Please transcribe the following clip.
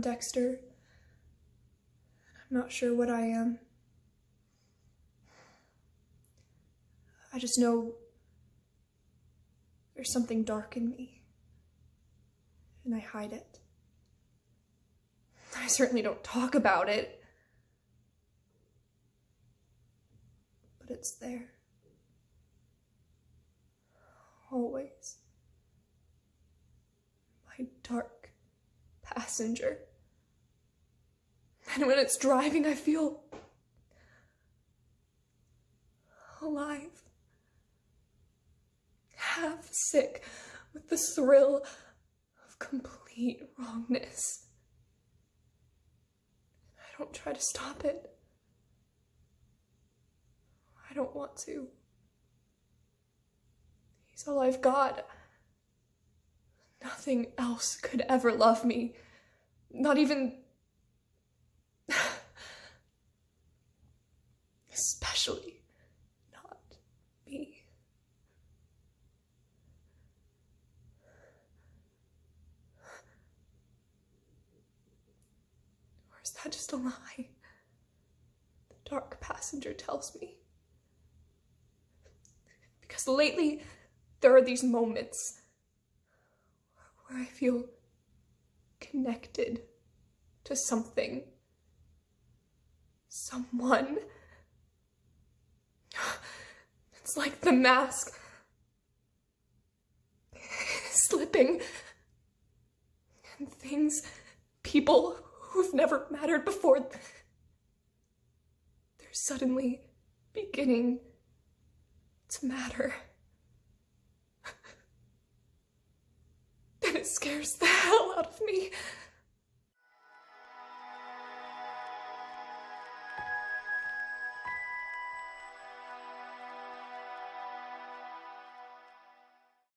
Dexter. I'm not sure what I am. I just know there's something dark in me, and I hide it. I certainly don't talk about it, but it's there. Always. My dark passenger. And when it's driving, I feel alive. Half sick with the thrill of complete wrongness. I don't try to stop it. I don't want to. He's all I've got. Nothing else could ever love me. Not even. Especially not me. Or is that just a lie? The dark passenger tells me. Because lately, there are these moments where I feel connected to something, someone. It's like the mask slipping, and things, people who've never mattered before, they're suddenly beginning to matter. And it scares the hell out of me.